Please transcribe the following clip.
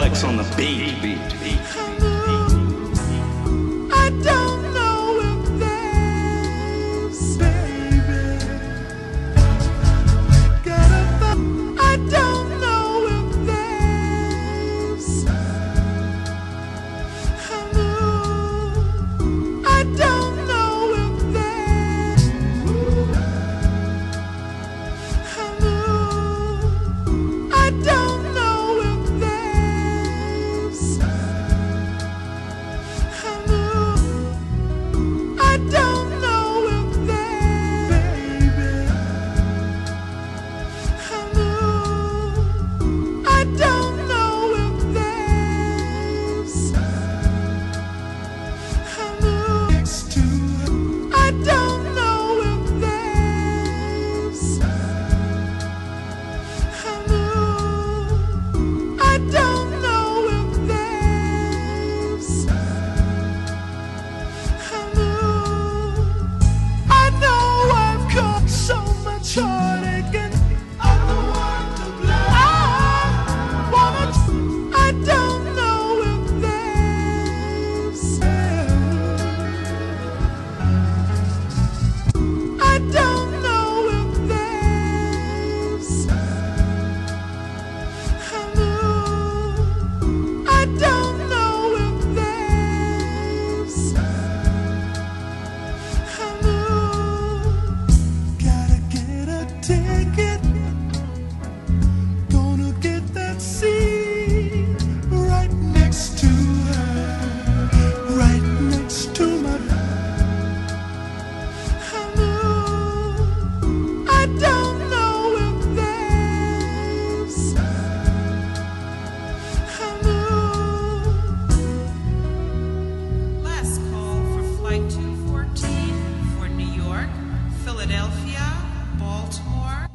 Complex on the beat. I Philadelphia, Baltimore,